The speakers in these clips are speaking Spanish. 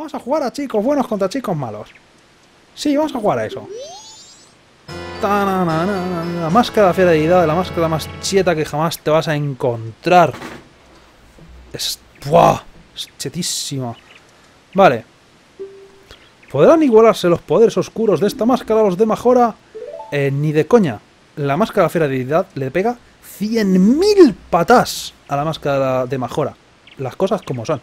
Vamos a jugar a chicos buenos contra chicos malos. Sí, vamos a jugar a eso. La máscara de deidad, la máscara más cheta que jamás te vas a encontrar. Es... ¡Buah! Es chetísima. Vale. ¿Podrán igualarse los poderes oscuros de esta máscara a los de Majora? Eh, ni de coña. La máscara de deidad le pega 100.000 patas a la máscara de Majora. Las cosas como son.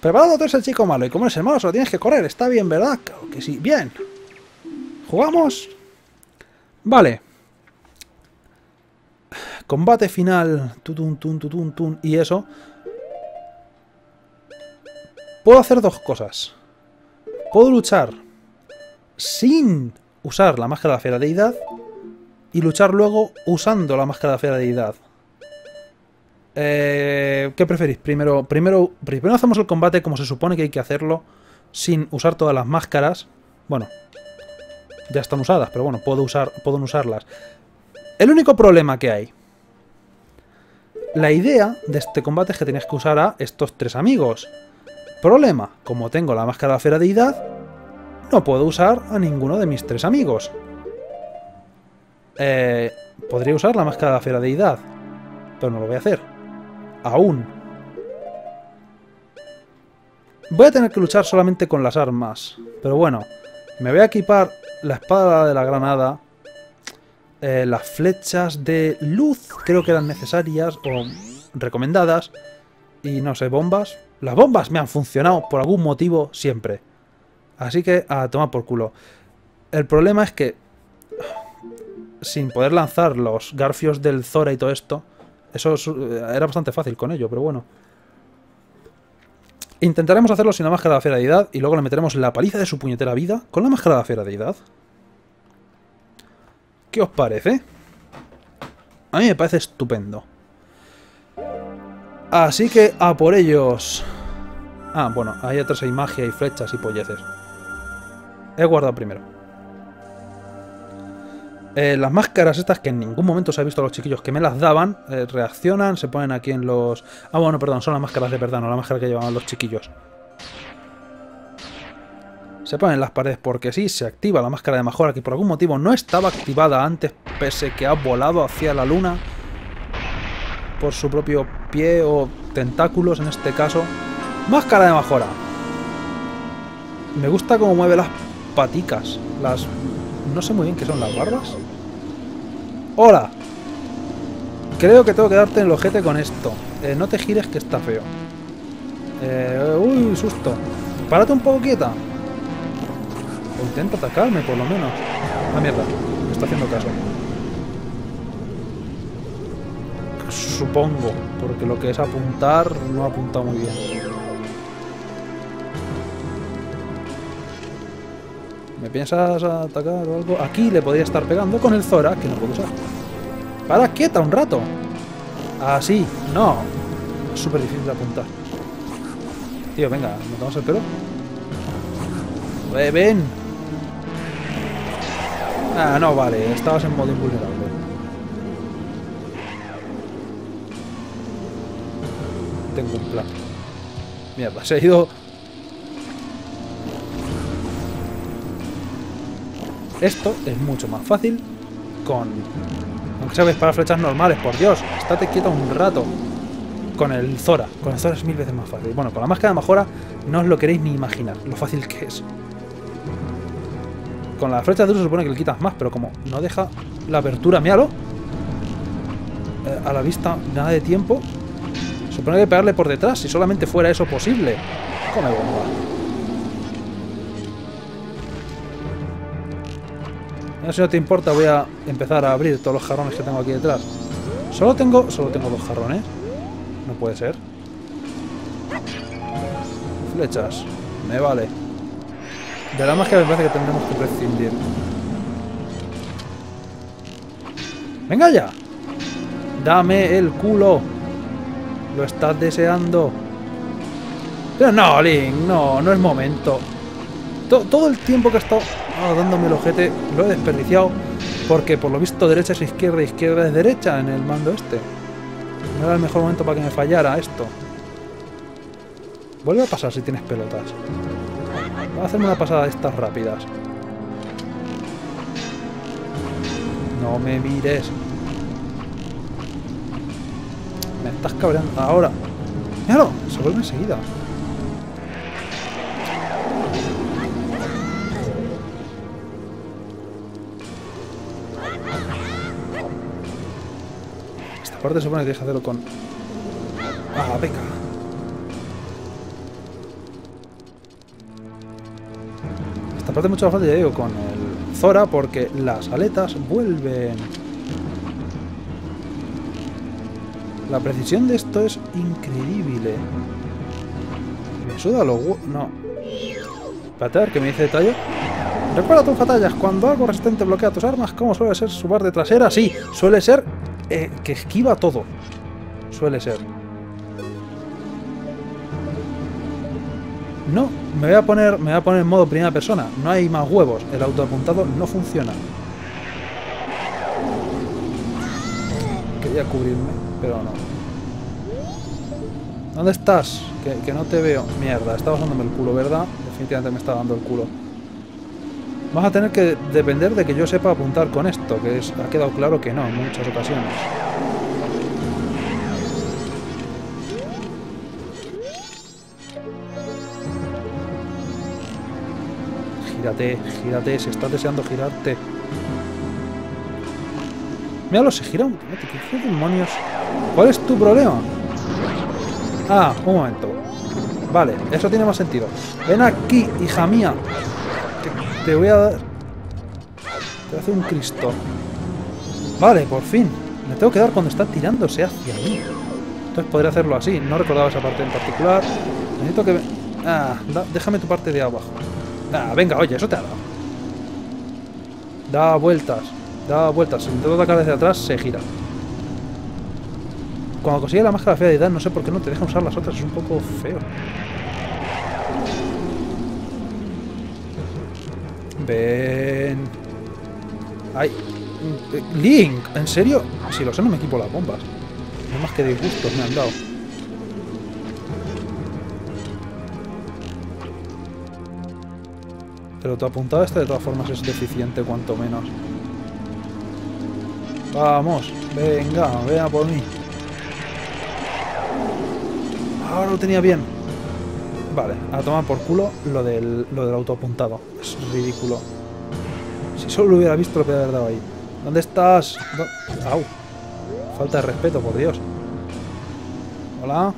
Preparado, tú eres el chico malo y como eres el malo solo tienes que correr. Está bien, ¿verdad? Claro que sí. Bien. ¿Jugamos? Vale. Combate final. Y eso. Puedo hacer dos cosas. Puedo luchar sin usar la máscara de la deidad y luchar luego usando la máscara de la deidad. Eh, ¿Qué preferís? Primero, primero, primero hacemos el combate como se supone que hay que hacerlo, sin usar todas las máscaras. Bueno, ya están usadas, pero bueno, puedo usar, puedo usarlas. El único problema que hay. La idea de este combate es que tenías que usar a estos tres amigos. Problema, como tengo la máscara de la deidad, no puedo usar a ninguno de mis tres amigos. Eh, podría usar la máscara de la deidad, pero no lo voy a hacer. Aún. Voy a tener que luchar solamente con las armas. Pero bueno, me voy a equipar la espada de la granada. Eh, las flechas de luz creo que eran necesarias o recomendadas. Y no sé, bombas. Las bombas me han funcionado por algún motivo siempre. Así que a tomar por culo. El problema es que sin poder lanzar los garfios del Zora y todo esto, eso eh, era bastante fácil con ello, pero bueno. Intentaremos hacerlo sin la máscara de la deidad y luego le meteremos la paliza de su puñetera vida con la máscara de la deidad. ¿Qué os parece? A mí me parece estupendo. Así que a por ellos. Ah, bueno, ahí atrás hay magia y flechas y polleces. He guardado primero. Eh, las máscaras estas que en ningún momento se ha visto a los chiquillos que me las daban, eh, reaccionan, se ponen aquí en los... Ah, bueno, perdón, son las máscaras de verdad, no la máscara que llevaban los chiquillos. Se ponen en las paredes porque sí, se activa la máscara de mejora que por algún motivo no estaba activada antes, pese que ha volado hacia la luna por su propio pie o tentáculos en este caso. Máscara de mejora. Me gusta cómo mueve las paticas, las no sé muy bien qué son las barbas. ¡Hola! Creo que tengo que darte el ojete con esto. Eh, no te gires que está feo. Eh, uy, susto. Párate un poco quieta. Intenta atacarme, por lo menos. Ah, mierda. Me está haciendo caso. Supongo. Porque lo que es apuntar no ha apuntado muy bien. ¿Me piensas atacar o algo? Aquí le podría estar pegando con el Zora, que no puedo usar. ¡Para quieta un rato! Así, no. Es súper difícil de apuntar. Tío, venga, ¿nos damos el pelo? ¡Eh, ven! Ah, no, vale, estabas en modo invulnerable. Tengo un plan. Mierda, se ha ido Esto es mucho más fácil con... Aunque sabes para flechas normales, por Dios. Estate quieto un rato. Con el Zora. Con el Zora es mil veces más fácil. Bueno, con la máscara de mejora no os lo queréis ni imaginar. Lo fácil que es. Con la flecha de uso se supone que le quitas más, pero como no deja la apertura, míralo. Eh, a la vista, nada de tiempo. Se supone que pegarle por detrás, si solamente fuera eso posible. Come bomba. Si no te importa, voy a empezar a abrir todos los jarrones que tengo aquí detrás. Solo tengo, solo tengo dos jarrones. No puede ser. Flechas. Me vale. De la magia me parece que tendremos que prescindir. ¡Venga ya! ¡Dame el culo! Lo estás deseando. Pero no, Link, no, no es momento. Todo el tiempo que he estado Ah, dándome el ojete, lo he desperdiciado porque por lo visto derecha es izquierda, izquierda es derecha en el mando este. No era el mejor momento para que me fallara esto. Vuelve a pasar si tienes pelotas. Voy a hacerme una pasada de estas rápidas. No me mires. Me estás cabreando. Ahora. ¡Míralo! Se vuelve enseguida. Esta parte se supone que tienes que hacerlo con... ¡Ah, venga! Esta parte mucho más fácil, ya digo, con el Zora, porque las aletas vuelven. La precisión de esto es increíble. Me suda los No. Espérate a qué me dice detalle. Recuerda tus batallas. Cuando algo resistente bloquea tus armas, ¿cómo suele ser su bar de trasera? Sí, suele ser eh, que esquiva todo. Suele ser. No, me voy a poner, me voy a poner en modo primera persona. No hay más huevos. El autoapuntado no funciona. Quería cubrirme, pero no. ¿Dónde estás? Que, que no te veo. Mierda, estabas dándome el culo, ¿verdad? Definitivamente me está dando el culo. Vas a tener que depender de que yo sepa apuntar con esto, que ha quedado claro que no en muchas ocasiones. Gírate, gírate, si estás deseando girarte. Míralo, se gira un... ¿Qué demonios? ¿Cuál es tu problema? Ah, un momento. Vale, eso tiene más sentido. Ven aquí, hija mía. Te voy a dar... Te hacer un Cristo. Vale, por fin. Me tengo que dar cuando está tirándose hacia mí. Entonces podría hacerlo así. No recordaba esa parte en particular. Necesito que... Ah, déjame tu parte de abajo. Ah, venga, oye, eso te ha dado. Da vueltas. Da vueltas. Si intento atacar desde atrás, se gira. Cuando consigue la máscara fea de edad, no sé por qué no te deja usar las otras. Es un poco feo. Ven. Ay. Link, ¿en serio? Si lo sé, no me equipo las bombas. No más que disgustos me han dado. Pero tu apuntado este de todas formas es deficiente, cuanto menos. Vamos, venga, venga por mí. Ahora lo tenía bien. Vale, a tomar por culo lo del, lo del autoapuntado. Es ridículo. Si solo lo hubiera visto, lo podría haber dado ahí. ¿Dónde estás? ¿Dó- Au. Falta de respeto, por Dios. Hola.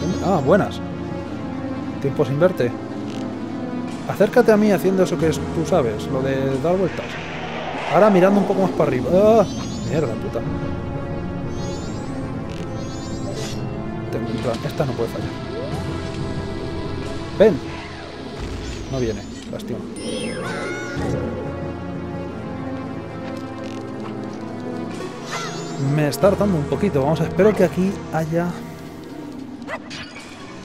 ¿Dónde- Ah, buenas. Tiempo sin verte. Acércate a mí haciendo eso que es, tú sabes, lo de dar vueltas. Ahora mirando un poco más para arriba. ¡Ah! Mierda, puta. Plan. Esta no puede fallar. Ven. No viene. Lástima. Me está hartando un poquito. Vamos a espero que aquí haya...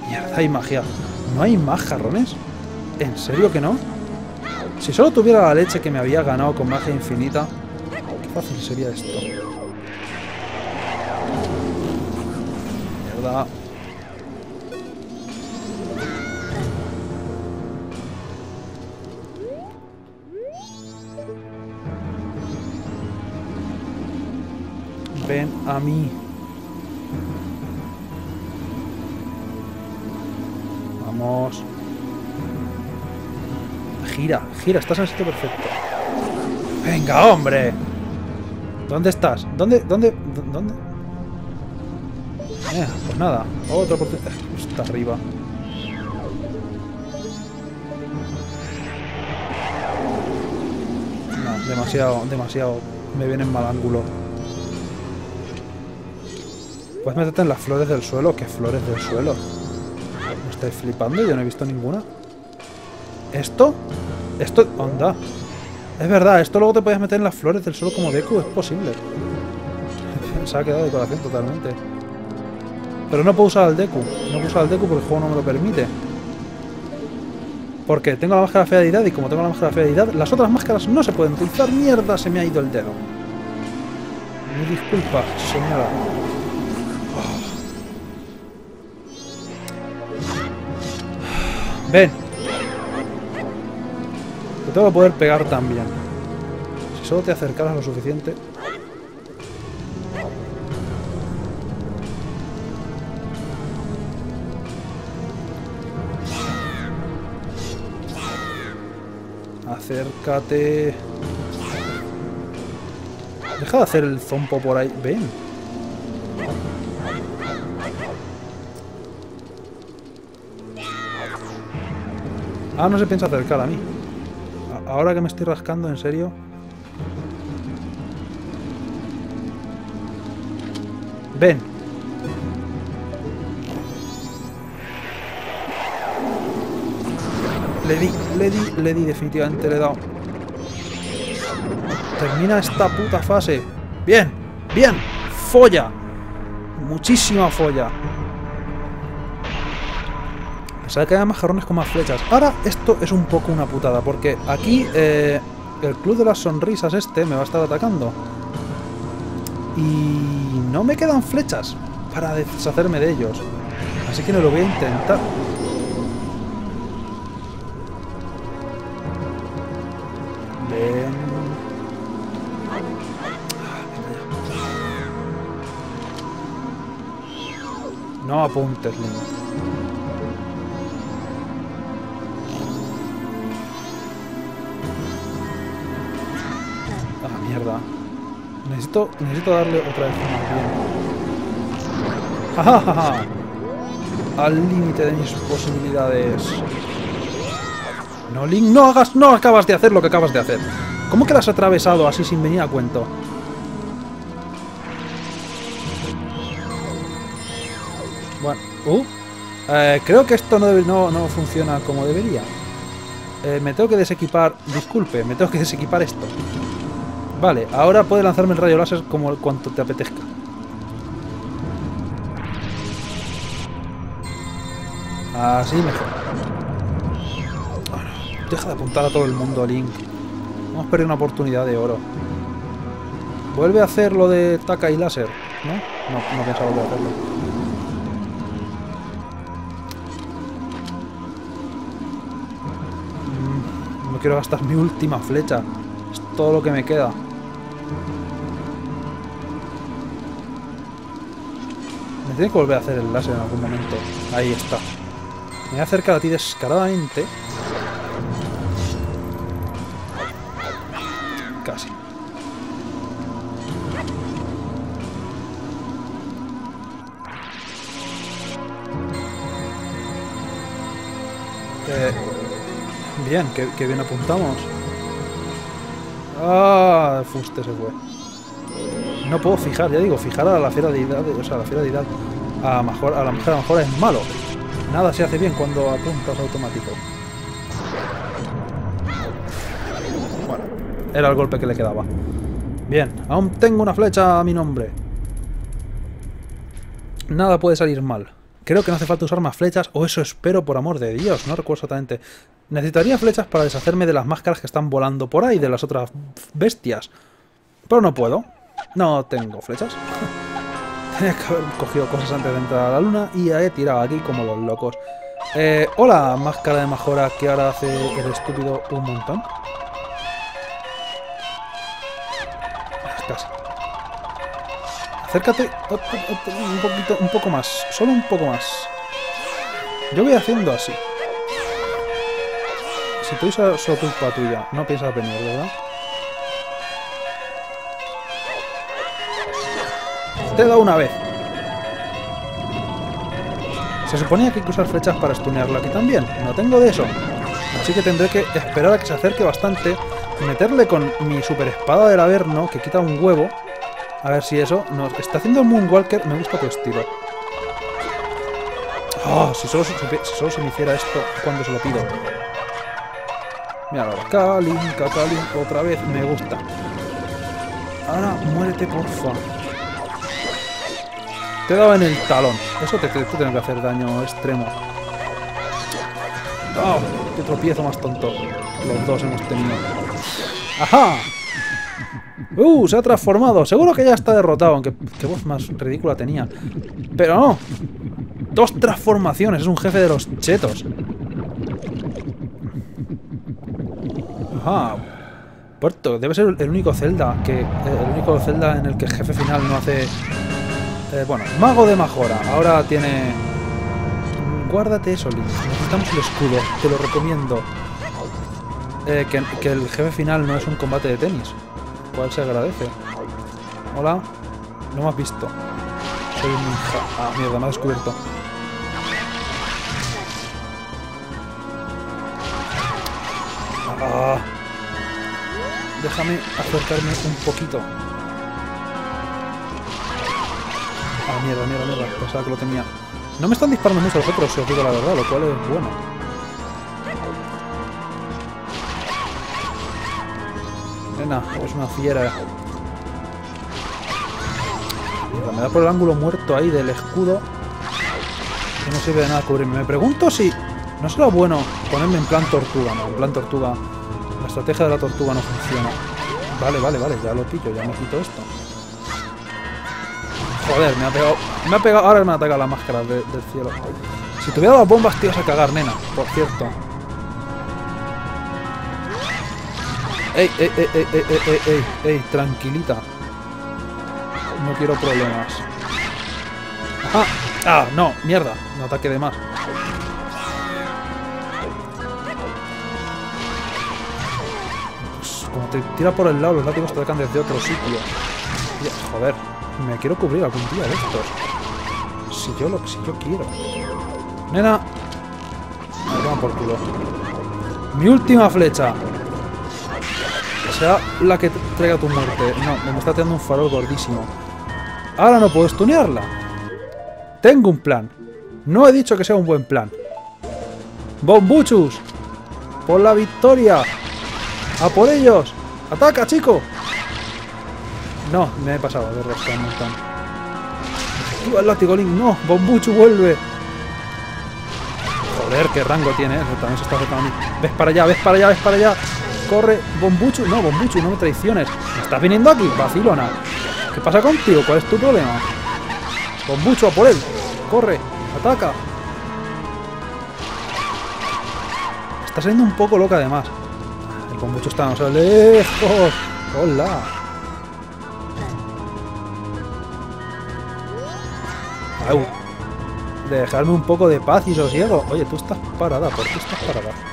Mierda, hay magia. ¿No hay más jarrones? ¿En serio que no? Si solo tuviera la leche que me había ganado con magia infinita, qué fácil sería esto. Ven a mí. Vamos. Gira, gira, estás en sitio perfecto. Venga, hombre. ¿Dónde estás? ¿Dónde? ¿Dónde? ¿Dónde? Eh, pues nada, otra oportunidad. Está arriba. Demasiado, demasiado. Me viene en mal ángulo. Puedes meterte en las flores del suelo. ¿Qué flores del suelo? ¿Me estáis flipando? Yo no he visto ninguna. ¿Esto? Esto... Onda. Es verdad, esto luego te podías meter en las flores del suelo como Deku. Es posible. Se ha quedado decoración totalmente. Pero no puedo usar al Deku. No puedo usar al Deku porque el juego no me lo permite. Porque tengo la máscara fea de edad y como tengo la máscara fea de edad, las otras máscaras no se pueden utilizar. ¡Mierda! Se me ha ido el dedo. Mi disculpa, señora. Ven. Te tengo que poder pegar también. Si solo te acercaras lo suficiente... Acércate. Deja de hacer el zompo por ahí. Ven. Ah, no se piensa acercar a mí. ahora que me estoy rascando, en serio. Ven. Le di, le di, le di, definitivamente le he dado. Termina esta puta fase. Bien, bien. Folla. Muchísima folla. Pensaba que había más jarrones con más flechas. Ahora esto es un poco una putada, porque aquí eh, el Club de las Sonrisas este me va a estar atacando. Y no me quedan flechas para deshacerme de ellos. Así que no lo voy a intentar. Apuntes, Link. Ah, mierda. Necesito, necesito darle otra vez bien. ¡Ja, Al límite de mis posibilidades. No, Link, no hagas, no acabas de hacer lo que acabas de hacer. ¿Cómo que la has atravesado así sin venir a cuento? Uh, eh, creo que esto no, no, funciona como debería. Eh, me tengo que desequipar... Disculpe, me tengo que desequipar esto. Vale, ahora puede lanzarme el rayo láser como cuanto te apetezca. Así mejor. deja de apuntar a todo el mundo, Link. Hemos perdido una oportunidad de oro. Vuelve a hacer lo de taca y láser, ¿no? No, no pensaba volver a hacerlo. Quiero gastar mi última flecha. Es todo lo que me queda. Me tiene que volver a hacer el láser en algún momento. Ahí está. Me voy a acercar a ti descaradamente. Casi. Bien, que, bien apuntamos. Ah, fuste se fue. No puedo fijar, ya digo, fijar a la fiera deidad, o sea, a la fiera deidad a, mejor, a la mujer a lo mejor es malo. Nada se hace bien cuando apuntas automático. Bueno, era el golpe que le quedaba. Bien, aún tengo una flecha a mi nombre. Nada puede salir mal. Creo que no hace falta usar más flechas, o eso espero por amor de Dios, no recuerdo exactamente. Necesitaría flechas para deshacerme de las máscaras que están volando por ahí, de las otras bestias. Pero no puedo. No tengo flechas. Tenía que haber cogido cosas antes de entrar a la luna y he tirado aquí como los locos. Eh, hola, máscara de mejora que ahora hace el estúpido un montón. Casi. Acércate un poquito, un poco más. Solo un poco más. Yo voy haciendo así. Si tú solo culpa tuya, no piensas venir, ¿verdad? Te he una vez. Se suponía que hay que usar flechas para stunearla aquí también. No tengo de eso. Así que tendré que esperar a que se acerque bastante, meterle con mi super espada del Averno, que quita un huevo, a ver si eso nos está haciendo Moonwalker. Me gusta tu estilo. Oh, si solo, solo se me hiciera esto cuando se lo pido. Mira ahora. Kalin, Kalin, otra vez. Me gusta. Ahora, muérete, porfa. Te he dado en el talón. Eso te, te, que hacer daño extremo. ¡Oh! ¡Qué tropiezo más tonto! Los dos hemos tenido. ¡Ajá! ¡Uh! Se ha transformado. Seguro que ya está derrotado, aunque qué voz más ridícula tenía. Pero no. Dos transformaciones. Es un jefe de los chetos. Ajá. Puerto, debe ser el único Zelda que eh, el único Zelda en el que el jefe final no hace eh, bueno, mago de Majora. Ahora tiene guárdate eso, Link. Necesitamos el escudo, te lo recomiendo. Eh, que, que el jefe final no es un combate de tenis. Cual se agradece. Hola. No me has visto. Soy un ninja. Ah, mierda, me ha descubierto. Ah. Déjame acercarme un poquito. Ah, mierda, mierda, mierda. Pensaba que lo tenía. No me están disparando mucho los otros, si os digo la verdad, lo cual es bueno. Nena, es una fiera. Me da por el ángulo muerto ahí del escudo. Y no sirve de nada cubrirme. Me pregunto si no será bueno ponerme en plan tortuga, no, en plan tortuga. La estrategia de la tortuga no funciona. Vale, vale, vale, ya lo pillo, ya me quito esto. Joder, me ha pegado. Me ha pegado. Ahora me ha atacado la máscara del cielo. Si tuviera las bombas, ibas a cagar, nena. Por cierto. Ey, ey, ey, ey, ey, ey, ey, ey, tranquilita. No quiero problemas. Ajá. Ah, no, mierda. No ataque de más. Pues, como te tira por el lado, los látigos te atacan desde otro sitio. Joder. Me quiero cubrir algún día de estos. Si yo lo si yo quiero. Nena. Me por culo. Mi última flecha. Será la que traiga tu muerte. No, me está tirando un farol gordísimo. Ahora no puedo estunearla. Tengo un plan. No he dicho que sea un buen plan. ¡Bombuchus! ¡Por la victoria! ¡A por ellos! ¡Ataca, chico! No, me he pasado de rosca un montón. Activa el látigo Link. No, Bombuchu vuelve. Joder, qué rango tiene. También se está acercando a mí. Ves para allá, ves para allá, ves para allá. Corre, Bombuchu. No, Bombuchu, no me traiciones. ¿Me estás viniendo aquí? Vacilona. ¿Qué pasa contigo? ¿Cuál es tu problema? Bombuchu, a por él. Corre, ataca. Está saliendo un poco loca además. El Bombuchu está más lejos. Hola. Au. Dejarme un poco de paz y sosiego. Oye, tú estás parada. ¿Por qué estás parada?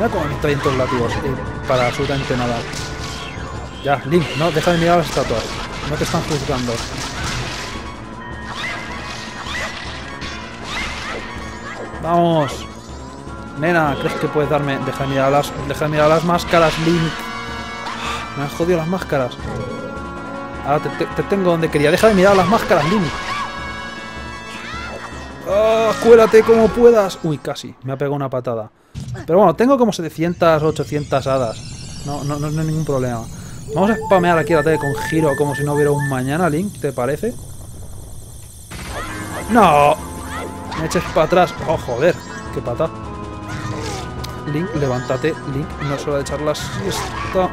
Mira cómo me traen para absolutamente nada. Ya, Link, no, deja de mirar las estatuas. No te están juzgando. ¡Vamos! Nena, ¿crees que puedes darme...? Deja de mirar las, deja de mirar las máscaras, Link. Me han jodido las máscaras. Ahora te, te tengo donde quería. Deja de mirar las máscaras, Link. ¡Oh, cuélate como puedas! Uy, casi. Me ha pegado una patada. Pero bueno, tengo como 700, 800 hadas. No, no, no, hay ningún problema. Vamos a spamear aquí la tele con giro como si no hubiera un mañana, Link, ¿te parece? ¡No! Me eches para atrás. ¡Oh, joder! ¡Qué pata! Link, levántate. Link, no es hora de echar la siesta.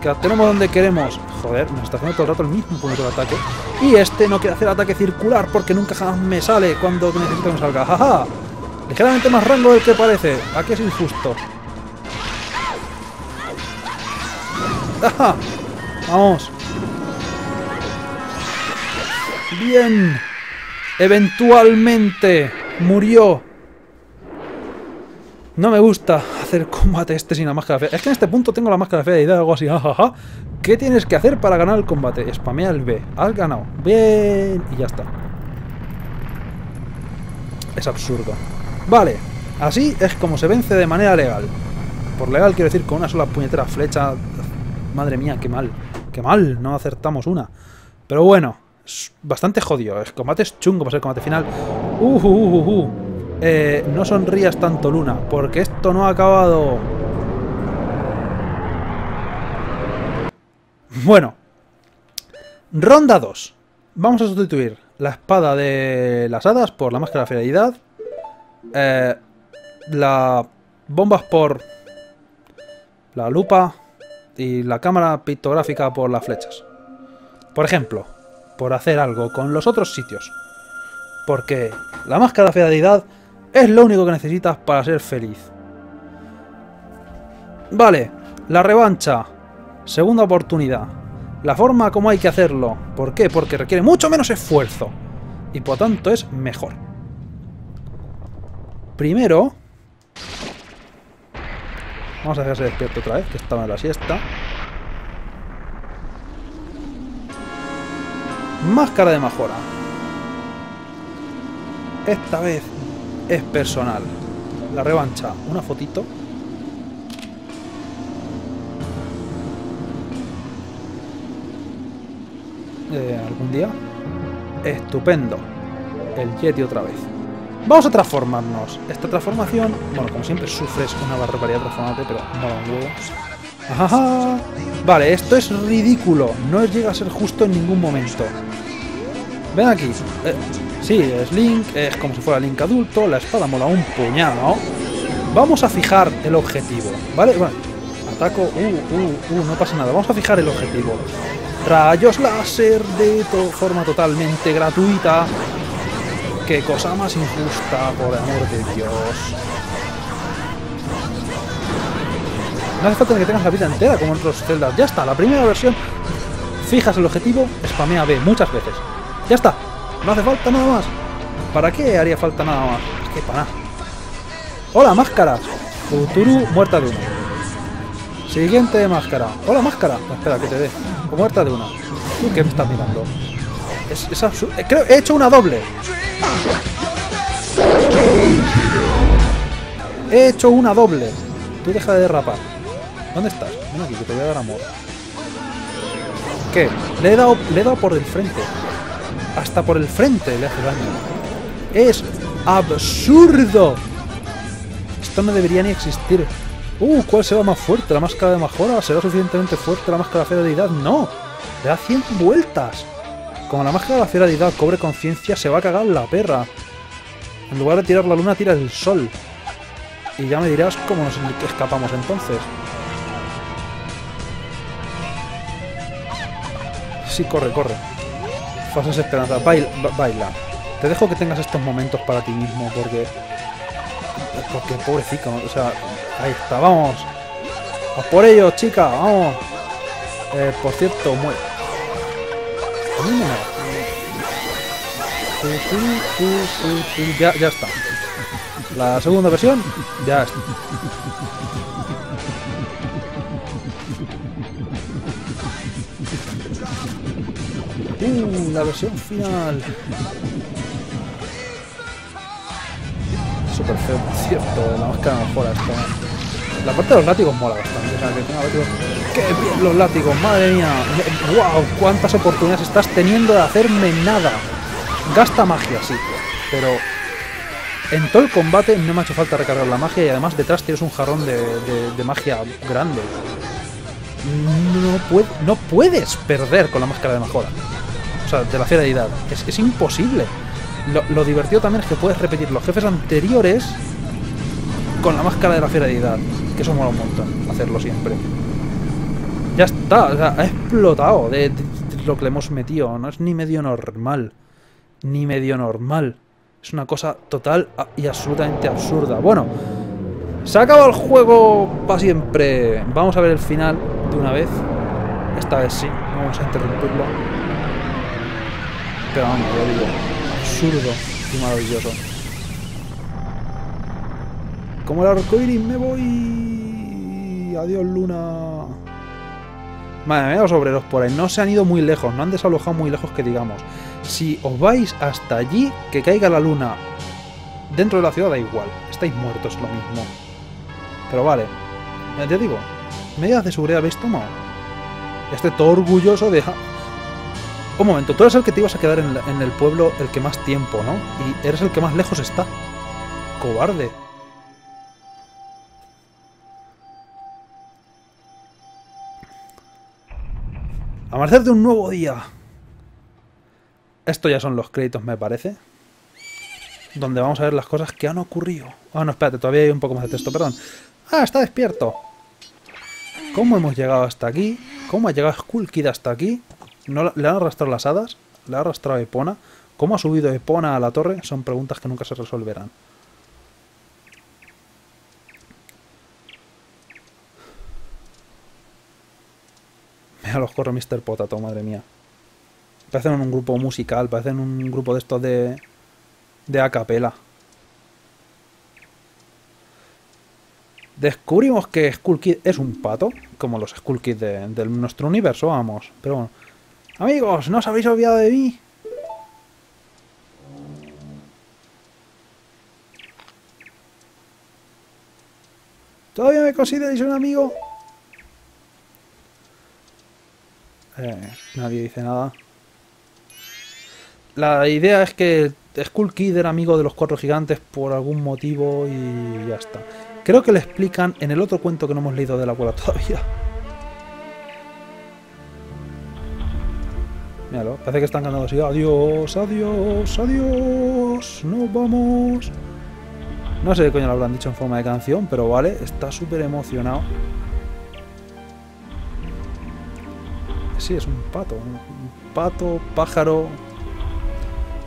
Que la tenemos donde queremos. Joder, me está haciendo todo el rato el mismo punto de ataque. Y este no quiere hacer ataque circular porque nunca jamás me sale cuando necesito que me salga. ¡Jaja! Ligeramente más rango del que parece. Aquí es injusto. ¡Ajá! Vamos. Bien. Eventualmente murió. No me gusta hacer combate este sin la máscara fea. Es que en este punto tengo la máscara fea y da algo así. ¿Qué tienes que hacer para ganar el combate? Spamea el B. Has ganado. Bien. Y ya está. Es absurdo. Vale. Así es como se vence de manera legal. Por legal quiero decir con una sola puñetera flecha. Madre mía, qué mal. Qué mal. No acertamos una. Pero bueno. Es bastante jodido. El combate es chungo para ser combate final. Uh, uh, uh, uh. Eh, no sonrías tanto, Luna. Porque esto no ha acabado. Bueno. Ronda 2. Vamos a sustituir la espada de las hadas por la máscara de fidelidad. Eh, la bombas por la lupa y la cámara pictográfica por las flechas. Por ejemplo, por hacer algo con los otros sitios. Porque la máscara de fidelidad es lo único que necesitas para ser feliz. Vale, La revancha. Segunda oportunidad. La forma como hay que hacerlo. ¿Por qué? Porque requiere mucho menos esfuerzo. Y por tanto es mejor. Primero... Vamos a dejarse despierto otra vez, que estaba en la siesta. Máscara de mejora. Esta vez es personal. La revancha, una fotito. Eh, algún día. Estupendo. El Yeti otra vez. Vamos a transformarnos. Esta transformación, bueno, como siempre sufres una barbaridad transformante, pero no un huevo. Ajá. Vale, esto es ridículo. No llega a ser justo en ningún momento. Ven aquí. Eh, sí, es Link, es como si fuera Link adulto. La espada mola un puñado. Vamos a fijar el objetivo, ¿vale? Bueno, ataco. Uh, uh, uh, no pasa nada. Vamos a fijar el objetivo. Rayos láser de forma totalmente gratuita. Qué cosa más injusta, por amor de Dios. No hace falta que tengas la vida entera como otros celdas. Ya está, la primera versión. Fijas el objetivo, spamea B muchas veces. Ya está. No hace falta nada más. ¿Para qué haría falta nada más? Es que para nada. Hola, máscaras. Futuru, muerta de uno. Siguiente máscara. Hola, máscara. espera, que te dé. Muerta de una. ¿Tú qué me estás mirando? Es, es absurdo. Eh, creo, he hecho una doble. He hecho una doble. Tú deja de derrapar. ¿Dónde estás? Ven aquí, que te voy a dar amor. ¿Qué? Le he dado, le he dado por el frente. Hasta por el frente le hace daño. ¡Es absurdo! Esto no debería ni existir. Uh, ¿cuál será más fuerte? ¿La máscara de mejora? ¿Será suficientemente fuerte la máscara de fidelidad? ¡No! Le da 100 vueltas. Como la máscara de la fidelidad cobre conciencia, se va a cagar la perra. En lugar de tirar la luna, tira el sol. Y ya me dirás cómo nos escapamos entonces. Sí, corre, corre. Falsas esperanzas. Baila, baila. Te dejo que tengas estos momentos para ti mismo, porque... Porque pobrecito, o sea, Ahí está, vamos. A por ello, chica, vamos. Eh, por cierto, muere. Ya, ya está. La segunda versión, ya está. Uh, la versión final. Súper feo, por cierto. La máscara mejora esto. La parte de los látigos mola bastante. O sea, que tenga látigos. ¡Qué bien los látigos! ¡Madre mía! ¡Wow! ¿Cuántas oportunidades estás teniendo de hacerme nada? Gasta magia, sí. Pero en todo el combate no me ha hecho falta recargar la magia y además detrás tienes un jarrón de, magia grande. No, no, puedes perder con la máscara de mejora. O sea, de la fidelidad. Es, es imposible. Lo, lo, divertido también es que puedes repetir los jefes anteriores con la máscara de la fidelidad. Que eso mola un montón, hacerlo siempre. Ya está, o sea, ha explotado de, lo que le hemos metido. No es ni medio normal. Ni medio normal. Es una cosa total y absolutamente absurda. Bueno, se acaba el juego para siempre. Vamos a ver el final de una vez. Esta vez sí, vamos a interrumpirlo. Pero vamos, ya digo, absurdo y maravilloso. Como el arco iris me voy. Adiós, luna. Madre mía, los obreros por ahí no se han ido muy lejos, no han desalojado muy lejos que digamos. Si os vais hasta allí, que caiga la luna dentro de la ciudad da igual. Estáis muertos, lo mismo. Pero vale. Ya digo, medidas de seguridad habéis tomado. Estoy todo orgulloso de... Un momento, tú eres el que te ibas a quedar en el pueblo el que más tiempo, ¿no? Y eres el que más lejos está. Cobarde. Amanecer de un nuevo día. Esto ya son los créditos, me parece. Donde vamos a ver las cosas que han ocurrido. Ah, no, espérate, todavía hay un poco más de texto, perdón. Ah, está despierto. ¿Cómo hemos llegado hasta aquí? ¿Cómo ha llegado Skull Kid hasta aquí? ¿No, ¿Le han arrastrado las hadas? ¿Le ha arrastrado Epona? ¿Cómo ha subido Epona a la torre? Son preguntas que nunca se resolverán. Mira los corre Mr. Potato, madre mía. Parecen un grupo musical, parecen un grupo de estos de... De a capela. Descubrimos que Skull Kid es un pato, como los Skull Kid de, de nuestro universo, vamos. Pero bueno. Amigos, ¿no os habéis olvidado de mí? ¿Todavía me consideráis un amigo? Eh, nadie dice nada. La idea es que Skull Kid era amigo de los cuatro gigantes por algún motivo y ya está. Creo que le explican en el otro cuento que no hemos leído de la abuela todavía. Míralo, parece que están cantando así. Adiós, adiós, adiós. Nos vamos. No sé qué coño lo habrán dicho en forma de canción, pero vale, está súper emocionado. Sí, es un pato. Un pato, pájaro.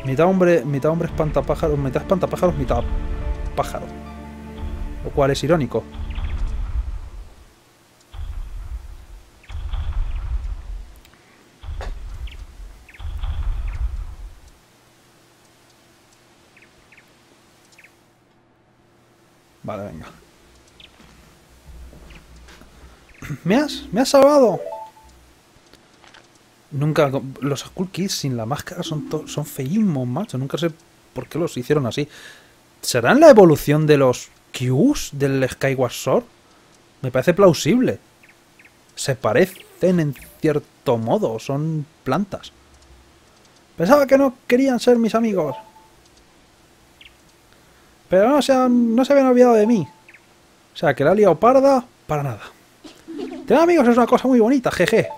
Mitad hombre, mitad hombre espantapájaros, mitad espantapájaros, mitad pájaro. Lo cual es irónico. Vale, venga. ¿Me has? ¿Me has salvado? Nunca... Los Skull Kids sin la máscara son, son feísimos, macho. Nunca sé por qué los hicieron así. ¿Serán la evolución de los Qs del Skyward? Me parece plausible. Se parecen en cierto modo. Son plantas. Pensaba que no querían ser mis amigos. Pero no se, han, no se habían olvidado de mí. O sea, que la ha parda para nada. Tener amigos es una cosa muy bonita, jeje.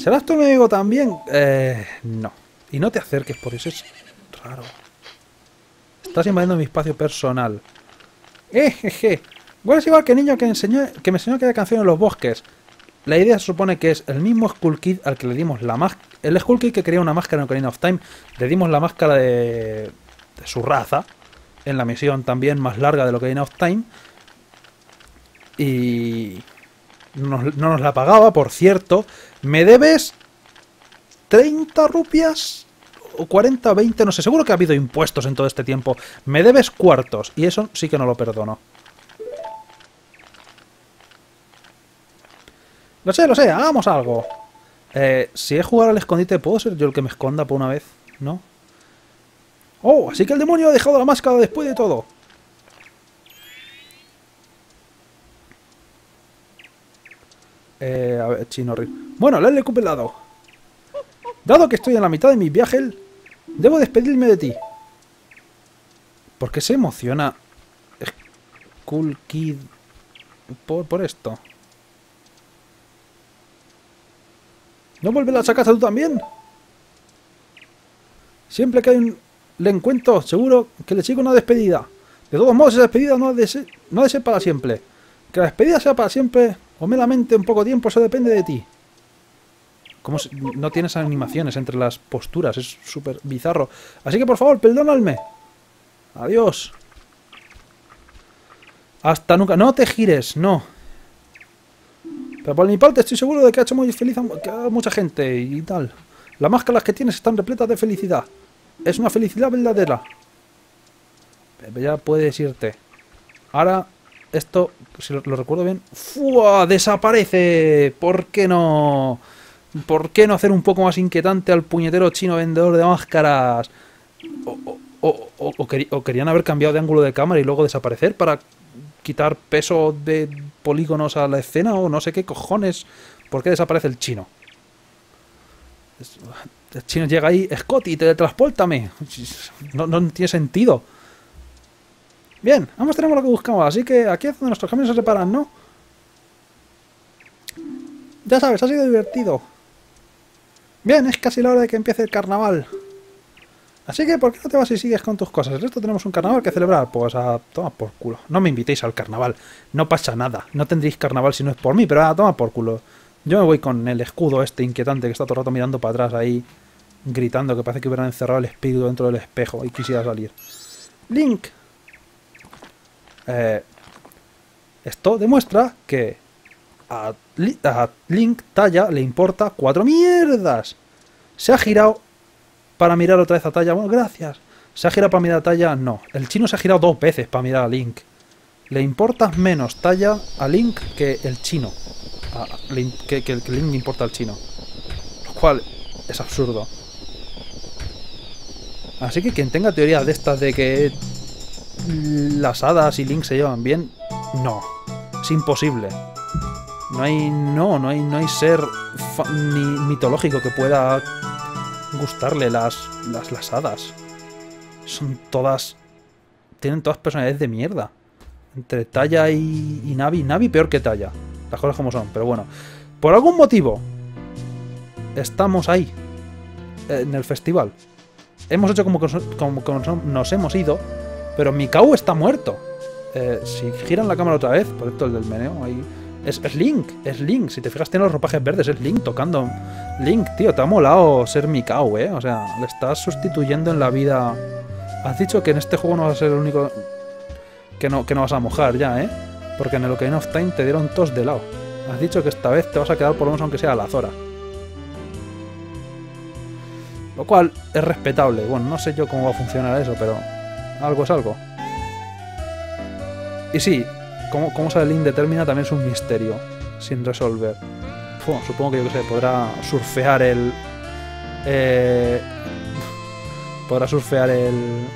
¿Serás tú mi amigo también? Eh, no. Y no te acerques, por eso es raro. Estás invadiendo mi espacio personal. Eh, jeje. Bueno, es igual que el niño que, enseñó, que me enseñó aquella canción en los bosques. La idea se supone que es el mismo Skull Kid al que le dimos la máscara. El Skull Kid que quería una máscara en Ocarina of Time. Le dimos la máscara de, de su raza. En la misión también más larga de lo Ocarina of Time. Y no, no nos la pagaba, por cierto. ¿Me debes 30 rupias? O 40, 20, no sé. Seguro que ha habido impuestos en todo este tiempo. Me debes cuartos. Y eso sí que no lo perdono. Lo sé, lo sé. Hagamos algo. Eh, si he jugado al escondite, ¿puedo ser yo el que me esconda por una vez? ¿No? Oh, así que el demonio ha dejado la máscara después de todo. Eh, a ver, chino Bueno, le he recuperado. Dado que estoy en la mitad de mi viaje, debo despedirme de ti. ¿Por qué se emociona Skull Kid por, por esto? ¿No vuelves a casa tú también? Siempre que hay un le encuentro, seguro que le sigo una despedida. De todos modos, esa despedida no ha no ha de ser para siempre. Que la despedida sea para siempre o meramente en poco tiempo, eso depende de ti. Como no tienes animaciones entre las posturas, es súper bizarro. Así que por favor, perdóname. Adiós. Hasta nunca. No te gires, no. Pero por mi parte estoy seguro de que ha hecho muy feliz a mucha gente y tal. Las máscaras que tienes están repletas de felicidad. Es una felicidad verdadera. Ya puedes irte. Ahora, esto, si lo, recuerdo bien... ¡Fua! ¡Desaparece! ¿Por qué no? ¿Por qué no hacer un poco más inquietante al puñetero chino vendedor de máscaras? O, querían haber cambiado de ángulo de cámara y luego desaparecer para quitar peso de polígonos a la escena o no sé qué cojones. ¿Por qué desaparece el chino? El chino llega ahí, Scotty, teletranspórtame. No, no tiene sentido. Bien, ambos tenemos lo que buscamos, así que aquí es donde nuestros caminos se separan, ¿no? Ya sabes, ha sido divertido. Bien, es casi la hora de que empiece el carnaval. Así que, ¿por qué no te vas y sigues con tus cosas? El resto tenemos un carnaval que celebrar. Pues a tomar por culo. No me invitéis al carnaval. No pasa nada. No tendréis carnaval si no es por mí, pero a tomar por culo. Yo me voy con el escudo este inquietante que está todo el rato mirando para atrás ahí, gritando que parece que hubieran encerrado el espíritu dentro del espejo y quisiera salir. Link. Eh, esto demuestra que a, Link, Talla, le importa cuatro mierdas. Se ha girado para mirar otra vez a Talla. Bueno, gracias. ¿Se ha girado para mirar a Talla? No. El chino se ha girado dos veces para mirar a Link. Le importa menos Talla a Link que el chino. que, que el Link le importa al chino. Lo cual es absurdo. Así que quien tenga teorías de estas de que las hadas y Link se llevan bien, no. Es imposible. No hay. No, no hay, no hay ser ni mitológico que pueda gustarle las, las, hadas. Son todas. Tienen todas personalidades de mierda. Entre Talla y, y Navi. Navi peor que Talla. Las cosas como son, pero bueno. Por algún motivo. Estamos ahí. En el festival. Hemos hecho como como nos hemos ido. Pero Mikau está muerto. Eh, si giran la cámara otra vez, por esto el del meneo, ahí. Es, Link, es Link. Si te fijas, tiene los ropajes verdes, es Link tocando. Link, tío, te ha molado ser Mikau, eh. O sea, le estás sustituyendo en la vida. Has dicho que en este juego no vas a ser el único. Que no, que no vas a mojar ya, eh. Porque en el Ocarina of Time te dieron tos de lado. Has dicho que esta vez te vas a quedar por lo menos aunque sea a la Zora. Lo cual es respetable. Bueno, no sé yo cómo va a funcionar eso, pero algo es algo. Y sí, cómo, cómo sale el indetermina también es un misterio sin resolver. supongo que yo que sé, podrá surfear el. Eh, podrá surfear el.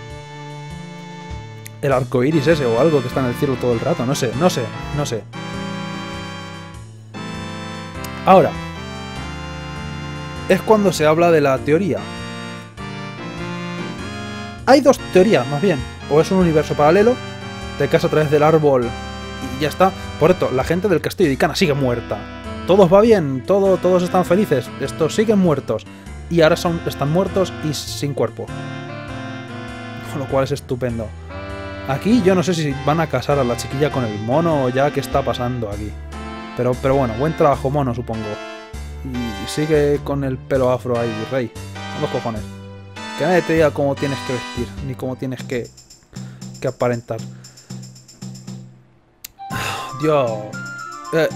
El arco iris ese o algo que está en el cielo todo el rato. No sé, no sé, no sé. Ahora, es cuando se habla de la teoría. Hay dos teorías, más bien. O es un universo paralelo, te caes a través del árbol y ya está. Por esto, la gente del castillo de Icana sigue muerta. Todos va bien, todo, todos están felices. Estos siguen muertos. Y ahora son, están muertos y sin cuerpo. Con lo cual es estupendo. Aquí yo no sé si van a casar a la chiquilla con el mono o ya qué está pasando aquí. Pero, pero bueno, buen trabajo mono supongo. Y sigue con el pelo afro ahí, rey. Los cojones. Que nadie te diga cómo tienes que vestir, ni cómo tienes que, que aparentar. Dios. Eh,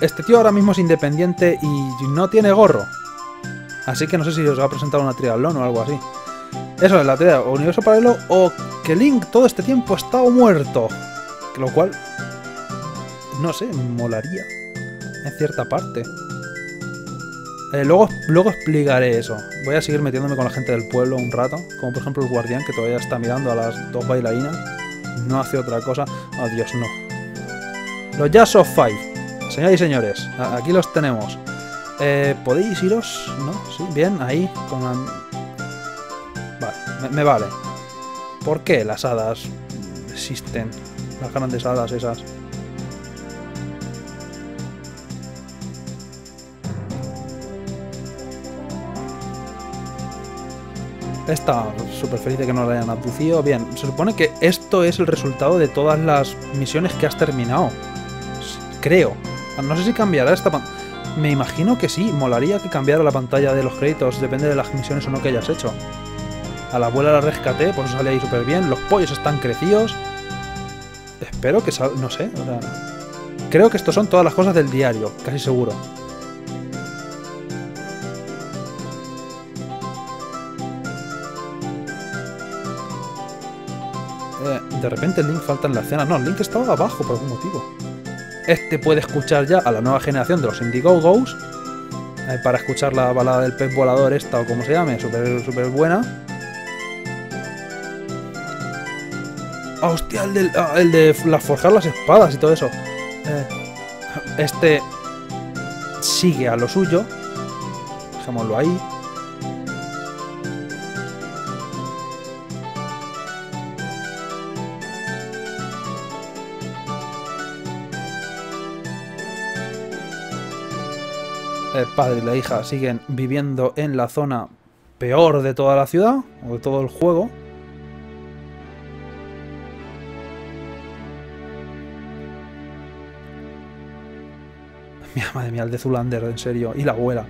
este tío ahora mismo es independiente y no tiene gorro. Así que no sé si os va a presentar una triatlón o algo así. Eso es la teoría, o universo paralelo o que Link todo este tiempo ha estado muerto. Lo cual, no sé, molaría en cierta parte. Eh, luego, luego explicaré eso. Voy a seguir metiéndome con la gente del pueblo un rato. Como por ejemplo el guardián que todavía está mirando a las dos bailarinas. No hace otra cosa. Oh Dios, no. Los Jazz of Five. Señoras y señores, aquí los tenemos. Eh, ¿Podéis iros? ¿No? Sí, bien, ahí. Con Vale, me vale. ¿Por qué las hadas existen? Las grandes hadas esas. Está súper feliz de que no la hayan abducido. Bien, se supone que esto es el resultado de todas las misiones que has terminado. Creo. No sé si cambiará esta pantalla. Me imagino que sí, molaría que cambiara la pantalla de los créditos, depende de las misiones o no que hayas hecho. A la abuela la rescaté, pues sale ahí súper bien. Los pollos están crecidos. Espero que salga, no sé. Creo que esto son todas las cosas del diario, casi seguro. De repente Link falta en la escena. No, Link estaba abajo por algún motivo. Este puede escuchar ya a la nueva generación de los Indiegogo's. Eh, para escuchar la balada del pez volador esta o como se llame, súper super buena. Ah, hostia, el, de, ah, el de forjar las espadas y todo eso. Eh, este sigue a lo suyo. Dejémoslo ahí. El padre y la hija siguen viviendo en la zona peor de toda la ciudad, o de todo el juego. Madre mía, el de Zulander, en serio. Y la abuela.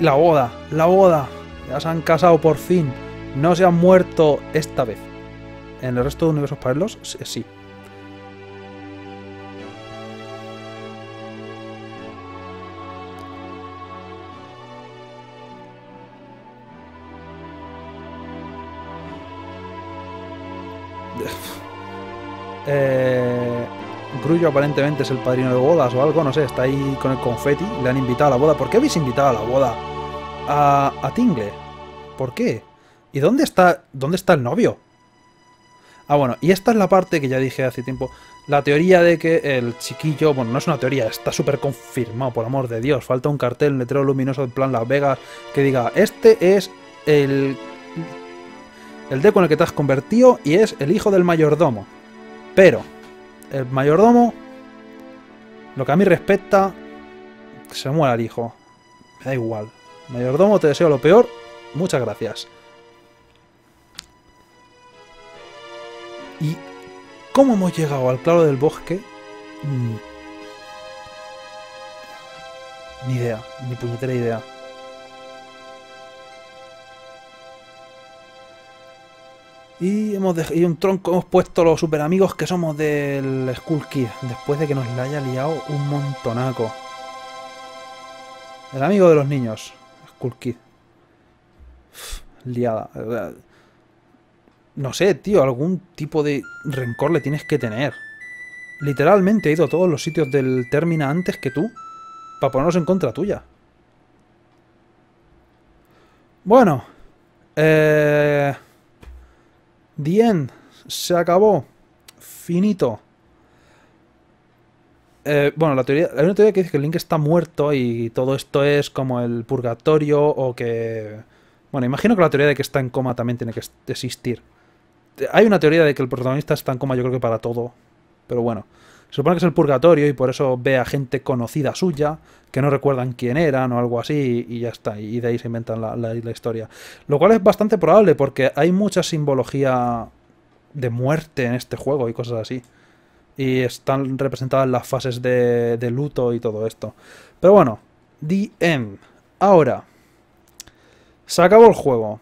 La boda, la boda. Ya se han casado por fin. No se han muerto esta vez. En el resto de universos paralelos, sí. Eh, Grullo aparentemente es el padrino de bodas o algo, no sé, está ahí con el confeti, le han invitado a la boda. ¿Por qué habéis invitado a la boda a, a Tingle? ¿Por qué? ¿Y dónde está, dónde está el novio? Ah, bueno, y esta es la parte que ya dije hace tiempo. La teoría de que el chiquillo, bueno, no es una teoría, está súper confirmado, por amor de Dios. Falta un cartel, un letrero luminoso en plan Las Vegas que diga, este es el, el deco en el que te has convertido y es el hijo del mayordomo. Pero, el mayordomo, lo que a mí respecta, se muera el hijo. Me da igual. Mayordomo, te deseo lo peor. Muchas gracias. ¿Y cómo hemos llegado al claro del bosque? Mm. Ni idea, ni puñetera idea. Y hemos dej- y un tronco hemos puesto los super amigos que somos del Skull Kid, después de que nos la haya liado un montonaco. El amigo de los niños, Skull Kid. Liada. No sé, tío, algún tipo de rencor le tienes que tener. Literalmente he ido a todos los sitios del Termina antes que tú, para ponernos en contra tuya. Bueno, eh... The end. Se acabó. Finito. Eh, bueno, la teoría, hay una teoría que dice que el Link está muerto y todo esto es como el purgatorio o que... Bueno, imagino que la teoría de que está en coma también tiene que existir. Hay una teoría de que el protagonista está en coma yo creo que para todo. Pero bueno, se supone que es el purgatorio y por eso ve a gente conocida suya que no recuerdan quién eran o algo así y ya está. Y de ahí se inventan la, historia. Lo cual es bastante probable porque hay mucha simbología de muerte en este juego y cosas así. Y están representadas las fases de, de luto y todo esto. Pero bueno, The End. Ahora, se acabó el juego.